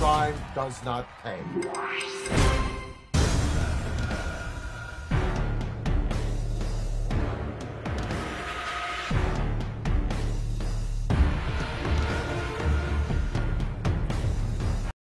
crime does not pay.